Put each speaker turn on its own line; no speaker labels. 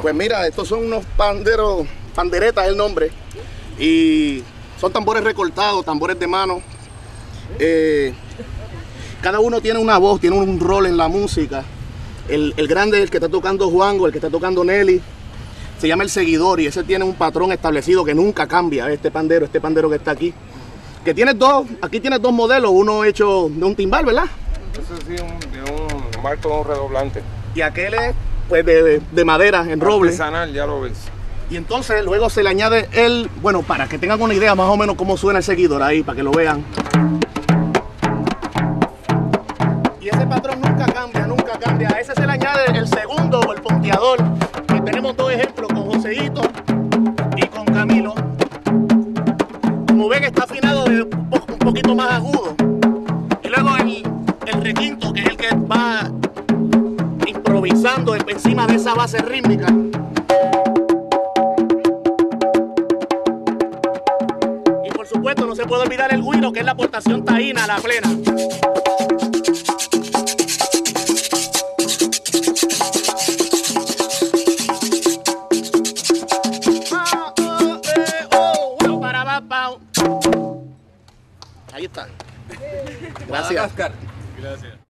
Pues mira, estos son unos panderos, panderetas el nombre, y son tambores recortados, tambores de mano. Eh, cada uno tiene una voz, tiene un rol en la música. El, el grande es el que está tocando Juango, el que está tocando Nelly. Se llama el seguidor y ese tiene un patrón establecido que nunca cambia, este pandero, este pandero que está aquí. Que tiene dos, aquí tiene dos modelos, uno hecho de un timbal, ¿verdad?
Eso sí, un, de un marco de un redoblante.
Y aquel es pues de, de- de madera, en roble.
Artesanal, ya lo ves.
Y entonces luego se le añade el, bueno, para que tengan una idea más o menos cómo suena el seguidor ahí, para que lo vean. Y ese patrón nunca cambia, nunca cambia. A ese se le añade el segundo o el ponteador, que tenemos dos ejemplos con Joseito y con Camilo. Como ven está afinado de un poquito más agudo. Y luego el, el requinto, que es el que va encima de esa base rítmica. Y por supuesto no se puede olvidar el guiro, que es la aportación taína a la plena. Ah, oh, eh, oh, pa, pao. Ahí está. Gracias.
Gracias.